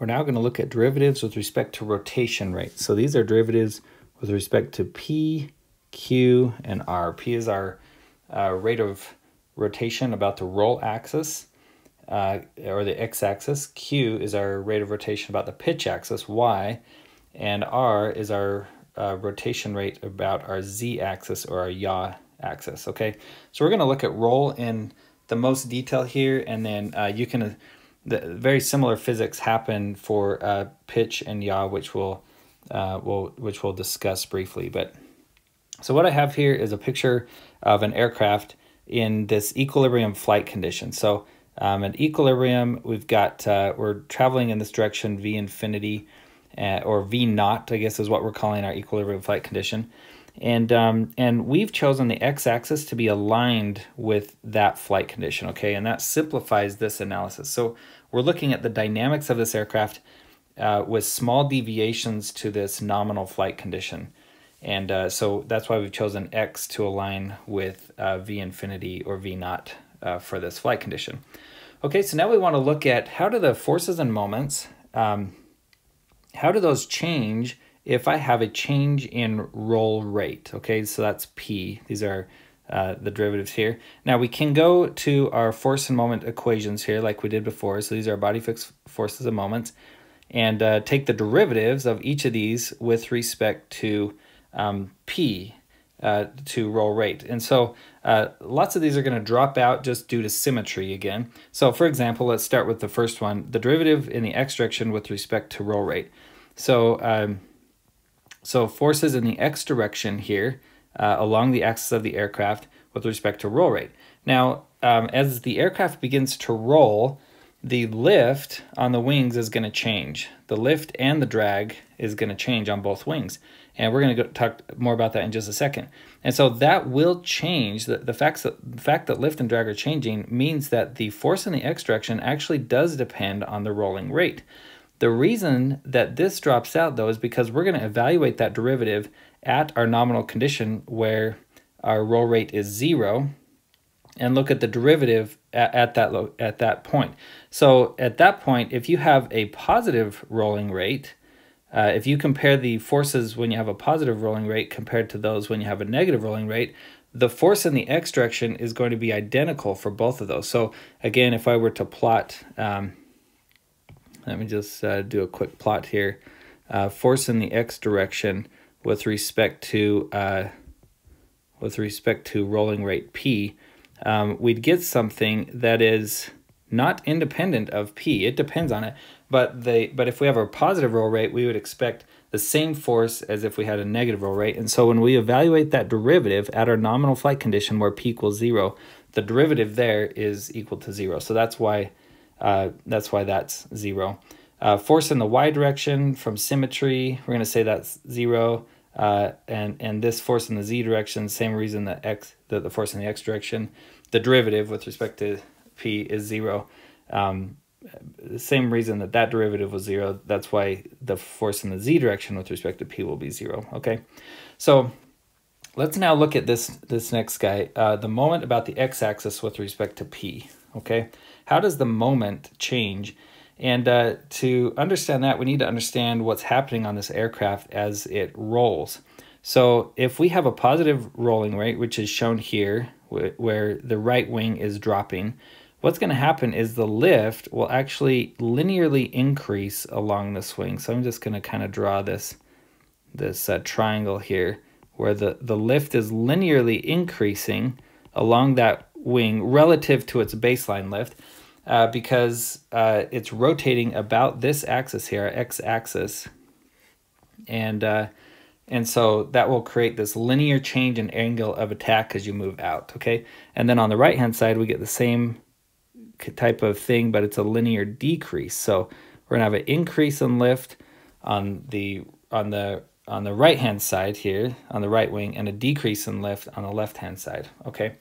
we're now going to look at derivatives with respect to rotation rate. So these are derivatives with respect to P, Q, and R. P is our uh, rate of rotation about the roll axis, uh, or the x-axis. Q is our rate of rotation about the pitch axis, y, and R is our uh, rotation rate about our z-axis or our yaw axis, okay? So we're going to look at roll in the most detail here, and then uh, you can, the very similar physics happen for uh, pitch and yaw, which we'll, uh, we'll, which we'll discuss briefly. But So what I have here is a picture of an aircraft in this equilibrium flight condition. So um, at equilibrium, we've got, uh, we're traveling in this direction, V infinity, uh, or V naught, I guess is what we're calling our equilibrium flight condition. And, um, and we've chosen the x-axis to be aligned with that flight condition, okay? And that simplifies this analysis. So we're looking at the dynamics of this aircraft uh, with small deviations to this nominal flight condition. And uh, so that's why we've chosen x to align with uh, v infinity or v naught uh, for this flight condition. Okay, so now we want to look at how do the forces and moments, um, how do those change if I have a change in roll rate? Okay, so that's p. These are uh, the derivatives here. Now we can go to our force and moment equations here like we did before. So these are body fixed forces and moments. And uh, take the derivatives of each of these with respect to um, P uh, to roll rate. And so uh, lots of these are going to drop out just due to symmetry again. So for example, let's start with the first one, the derivative in the x direction with respect to roll rate. So, um, so forces in the x direction here uh, along the axis of the aircraft with respect to roll rate. Now, um, as the aircraft begins to roll, the lift on the wings is going to change. The lift and the drag is going to change on both wings. And we're going to talk more about that in just a second. And so that will change. The, the, facts that, the fact that lift and drag are changing means that the force in the x direction actually does depend on the rolling rate. The reason that this drops out, though, is because we're going to evaluate that derivative at our nominal condition where our roll rate is zero and look at the derivative at, at that at that point. So at that point, if you have a positive rolling rate, uh, if you compare the forces when you have a positive rolling rate compared to those when you have a negative rolling rate, the force in the x direction is going to be identical for both of those. So again, if I were to plot, um, let me just uh, do a quick plot here. Uh, force in the x direction with respect to uh, with respect to rolling rate p, um, we'd get something that is not independent of p. It depends on it, but they but if we have a positive roll rate, we would expect the same force as if we had a negative roll rate. And so when we evaluate that derivative at our nominal flight condition where p equals zero, the derivative there is equal to zero. So that's why uh, that's why that's zero. Uh, force in the y direction from symmetry, we're going to say that's zero. Uh, and and this force in the z direction, same reason that x the, the force in the x direction, the derivative with respect to p is zero. Um, the same reason that that derivative was zero, that's why the force in the z direction with respect to p will be zero, okay? So let's now look at this, this next guy, uh, the moment about the x-axis with respect to p, okay? How does the moment change? And uh, to understand that, we need to understand what's happening on this aircraft as it rolls. So if we have a positive rolling rate, which is shown here, where the right wing is dropping, what's going to happen is the lift will actually linearly increase along the swing. So I'm just going to kind of draw this, this uh, triangle here where the, the lift is linearly increasing along that wing relative to its baseline lift uh, because uh, it's rotating about this axis here, x-axis. And, uh, and so that will create this linear change in angle of attack as you move out, okay? And then on the right-hand side, we get the same type of thing, but it's a linear decrease. So we're gonna have an increase in lift on the on the on the right hand side here on the right wing and a decrease in lift on the left hand side. Okay.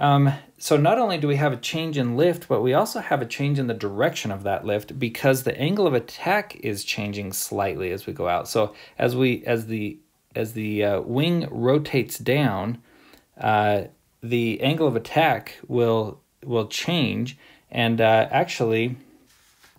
Um, so not only do we have a change in lift, but we also have a change in the direction of that lift because the angle of attack is changing slightly as we go out. So as we as the as the uh, wing rotates down, uh, the angle of attack will will change. And uh, actually,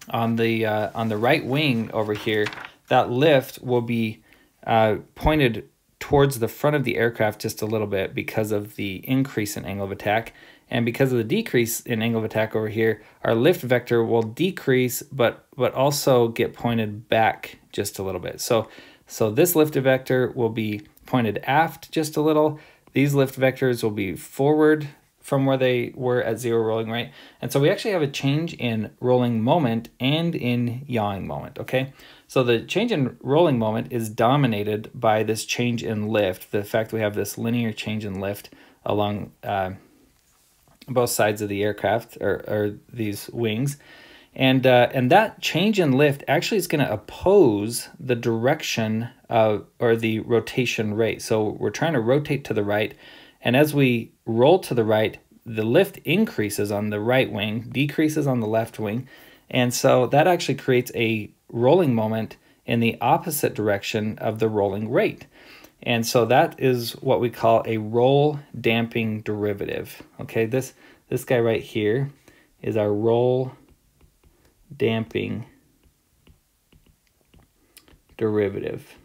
on the uh, on the right wing over here, that lift will be uh, pointed towards the front of the aircraft just a little bit because of the increase in angle of attack. And because of the decrease in angle of attack over here, our lift vector will decrease, but but also get pointed back just a little bit. So so this lift vector will be pointed aft just a little. These lift vectors will be forward from where they were at zero rolling rate. And so we actually have a change in rolling moment and in yawing moment, okay? So the change in rolling moment is dominated by this change in lift, the fact we have this linear change in lift along uh, both sides of the aircraft or, or these wings. And, uh, and that change in lift actually is going to oppose the direction of, or the rotation rate. So we're trying to rotate to the right. And as we roll to the right, the lift increases on the right wing, decreases on the left wing. And so that actually creates a rolling moment in the opposite direction of the rolling rate. And so that is what we call a roll damping derivative. Okay, this, this guy right here is our roll damping derivative.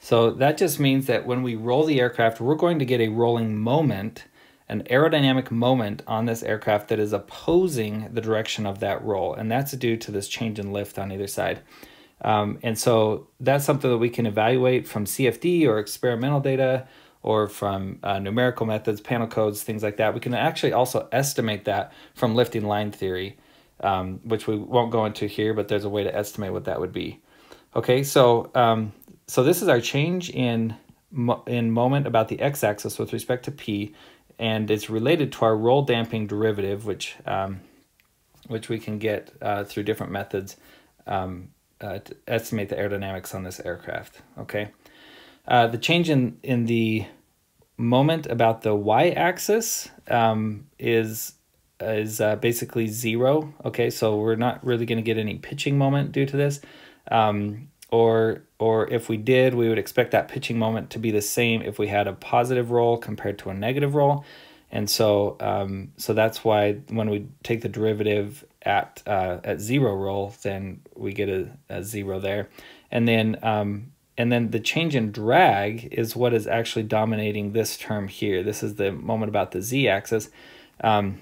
So that just means that when we roll the aircraft, we're going to get a rolling moment, an aerodynamic moment on this aircraft that is opposing the direction of that roll. And that's due to this change in lift on either side. Um, and so that's something that we can evaluate from CFD or experimental data or from uh, numerical methods, panel codes, things like that. We can actually also estimate that from lifting line theory, um, which we won't go into here, but there's a way to estimate what that would be. Okay, so um, so this is our change in in moment about the x-axis with respect to p, and it's related to our roll damping derivative, which um, which we can get uh, through different methods um, uh, to estimate the aerodynamics on this aircraft. Okay, uh, the change in in the moment about the y-axis um, is is uh, basically zero. Okay, so we're not really going to get any pitching moment due to this. Um, or or if we did, we would expect that pitching moment to be the same if we had a positive roll compared to a negative roll. And so um, so that's why when we take the derivative at uh, at zero roll, then we get a, a zero there. And then um, and then the change in drag is what is actually dominating this term here. This is the moment about the z-axis. Um,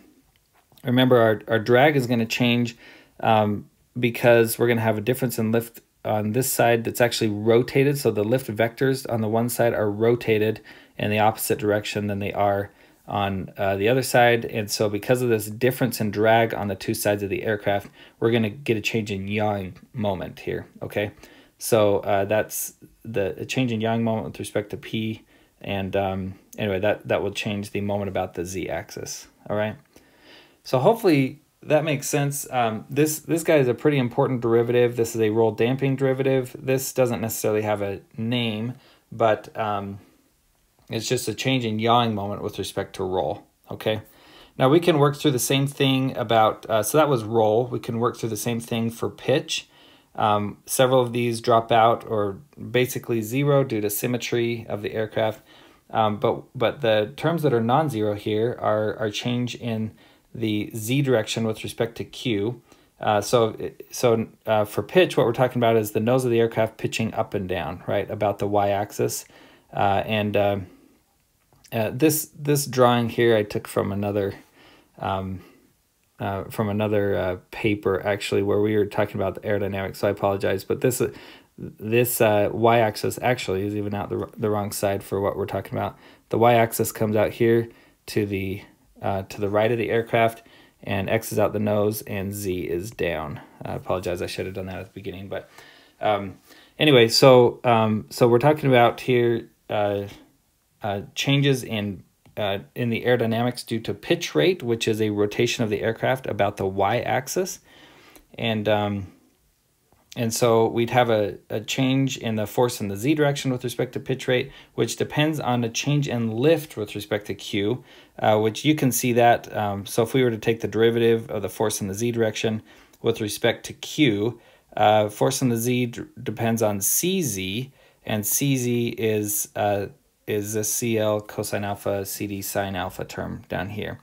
remember, our, our drag is going to change um, because we're going to have a difference in lift on this side that's actually rotated. So the lift vectors on the one side are rotated in the opposite direction than they are on uh, the other side. And so because of this difference in drag on the two sides of the aircraft, we're going to get a change in yawing moment here, okay? So uh, that's the change in yawing moment with respect to P. And um, anyway, that, that will change the moment about the z-axis, all right? So hopefully that makes sense. Um, this this guy is a pretty important derivative. This is a roll damping derivative. This doesn't necessarily have a name, but um, it's just a change in yawing moment with respect to roll. Okay. Now we can work through the same thing about, uh, so that was roll. We can work through the same thing for pitch. Um, several of these drop out or basically zero due to symmetry of the aircraft. Um, but but the terms that are non-zero here are, are change in the z direction with respect to q. Uh, so so uh, for pitch, what we're talking about is the nose of the aircraft pitching up and down, right, about the y-axis. Uh, and uh, uh, this this drawing here I took from another um, uh, from another paper actually where we were talking about the aerodynamics. So I apologize, but this this y-axis actually is even out the the wrong side for what we're talking about. The y-axis comes out here to the uh, to the right of the aircraft, and X is out the nose, and Z is down. I apologize, I should have done that at the beginning, but um, anyway, so um, so we're talking about here uh, uh, changes in uh, in the aerodynamics due to pitch rate, which is a rotation of the aircraft about the y-axis, and um, and so we'd have a, a change in the force in the z direction with respect to pitch rate, which depends on a change in lift with respect to q, uh, which you can see that. Um, so if we were to take the derivative of the force in the z direction with respect to q, uh, force in the z depends on cz, and cz is uh, is the cl cosine alpha cd sine alpha term down here.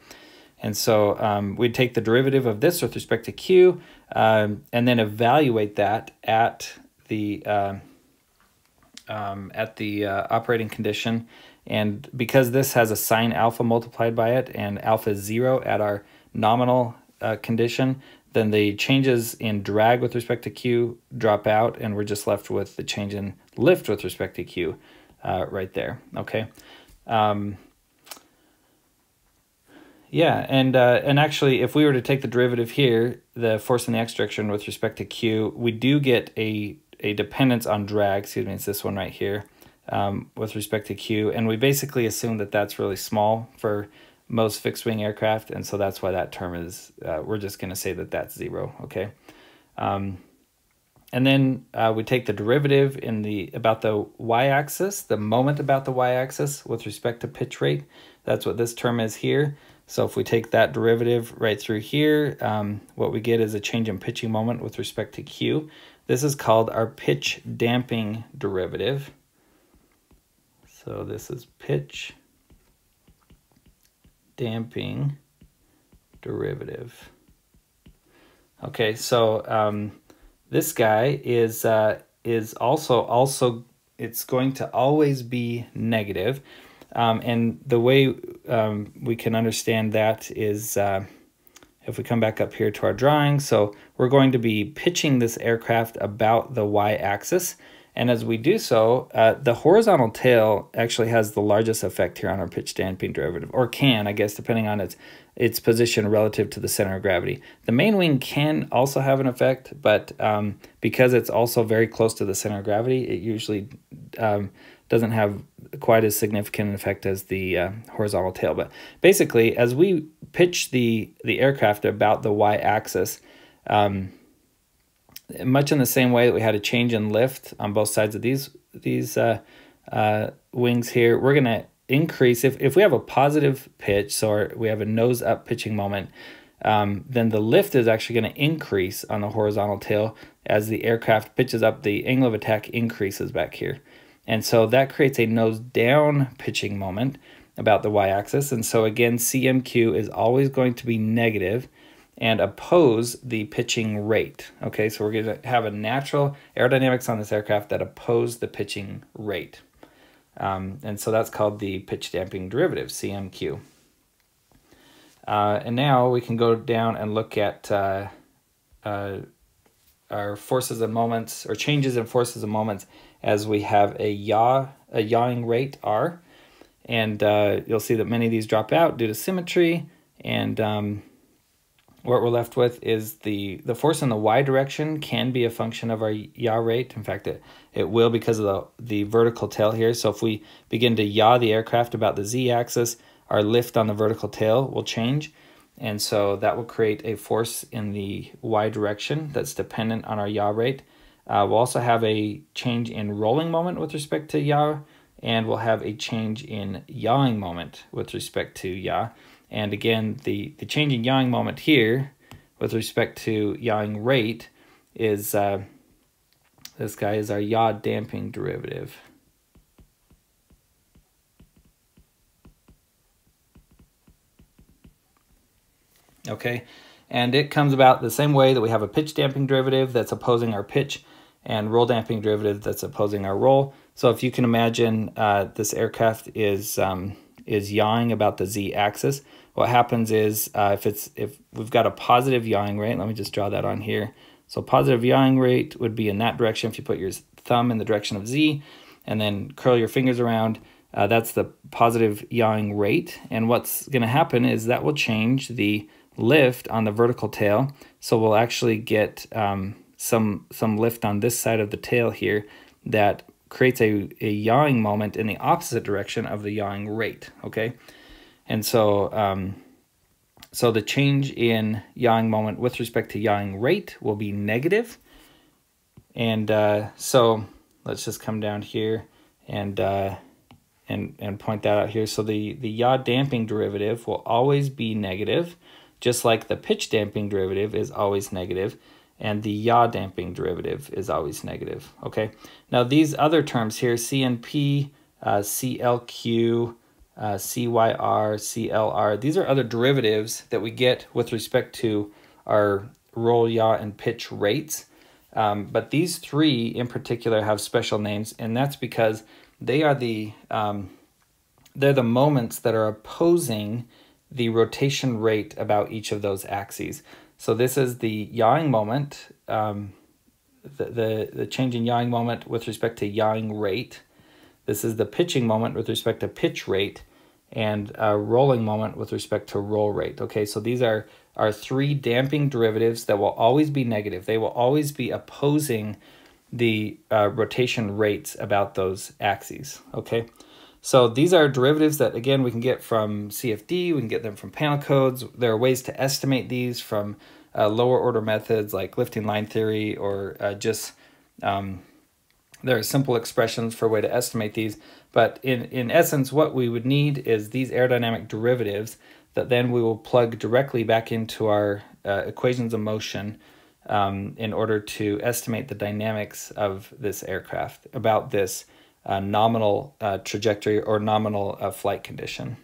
And so um, we'd take the derivative of this with respect to q um, and then evaluate that at the uh, um, at the uh, operating condition. And because this has a sine alpha multiplied by it and alpha zero at our nominal uh, condition, then the changes in drag with respect to Q drop out and we're just left with the change in lift with respect to Q uh, right there, okay? Um, yeah, and uh, and actually, if we were to take the derivative here, the force in the x direction with respect to q, we do get a a dependence on drag. Excuse me, it's this one right here um, with respect to q, and we basically assume that that's really small for most fixed wing aircraft, and so that's why that term is. Uh, we're just going to say that that's zero. Okay. Um, and then uh, we take the derivative in the about the y-axis, the moment about the y-axis with respect to pitch rate. That's what this term is here. So if we take that derivative right through here, um, what we get is a change in pitching moment with respect to Q. This is called our pitch damping derivative. So this is pitch damping derivative. Okay, so um, this guy is uh, is also also it's going to always be negative. Um, and the way um, we can understand that is uh, if we come back up here to our drawing. So we're going to be pitching this aircraft about the y-axis. And as we do so, uh, the horizontal tail actually has the largest effect here on our pitch damping derivative, or can, I guess, depending on its its position relative to the center of gravity. The main wing can also have an effect, but um, because it's also very close to the center of gravity, it usually um, doesn't have quite as significant an effect as the uh, horizontal tail. But basically, as we pitch the, the aircraft about the y-axis, um, much in the same way that we had a change in lift on both sides of these these uh, uh, wings here, we're going to increase, if, if we have a positive pitch, so we have a nose up pitching moment, um, then the lift is actually going to increase on the horizontal tail as the aircraft pitches up, the angle of attack increases back here. And so that creates a nose down pitching moment about the y-axis. And so again, CMQ is always going to be negative and oppose the pitching rate. Okay, so we're going to have a natural aerodynamics on this aircraft that oppose the pitching rate. Um, and so that's called the pitch damping derivative, CMQ. Uh, and now we can go down and look at uh, uh, our forces and moments, or changes in forces and moments as we have a yaw, a yawing rate R. And uh, you'll see that many of these drop out due to symmetry. And um, what we're left with is the, the force in the y direction can be a function of our yaw rate. In fact, it, it will because of the, the vertical tail here. So if we begin to yaw the aircraft about the z-axis, our lift on the vertical tail will change. And so that will create a force in the y direction that's dependent on our yaw rate. Uh, we'll also have a change in rolling moment with respect to yaw, and we'll have a change in yawing moment with respect to yaw. And again, the, the change in yawing moment here with respect to yawing rate is, uh, this guy is our yaw damping derivative. Okay, and it comes about the same way that we have a pitch damping derivative that's opposing our pitch and roll damping derivative that's opposing our roll. So if you can imagine uh, this aircraft is um, is yawing about the z-axis, what happens is uh, if it's if we've got a positive yawing rate, let me just draw that on here. So positive yawing rate would be in that direction if you put your thumb in the direction of z and then curl your fingers around. Uh, that's the positive yawing rate. And what's going to happen is that will change the lift on the vertical tail. So we'll actually get um, some some lift on this side of the tail here that creates a, a yawing moment in the opposite direction of the yawing rate, okay? And so um, so the change in yawing moment with respect to yawing rate will be negative. And uh, so let's just come down here and uh, and and point that out here. So the the yaw damping derivative will always be negative, just like the pitch damping derivative is always negative and the yaw damping derivative is always negative, okay? Now these other terms here, CNP, uh, CLQ, uh, CYR, CLR. These are other derivatives that we get with respect to our roll, yaw, and pitch rates. Um, but these three in particular have special names, and that's because they are the um, they're the moments that are opposing the rotation rate about each of those axes. So this is the yawing moment, um, the, the, the change in yawing moment with respect to yawing rate. This is the pitching moment with respect to pitch rate and a rolling moment with respect to roll rate. Okay, so these are, are three damping derivatives that will always be negative. They will always be opposing the uh, rotation rates about those axes. Okay, so these are derivatives that, again, we can get from CFD, we can get them from panel codes. There are ways to estimate these from uh, lower order methods like lifting line theory or uh, just um, there are simple expressions for a way to estimate these. But in, in essence, what we would need is these aerodynamic derivatives that then we will plug directly back into our uh, equations of motion um, in order to estimate the dynamics of this aircraft about this nominal uh, trajectory or nominal uh, flight condition.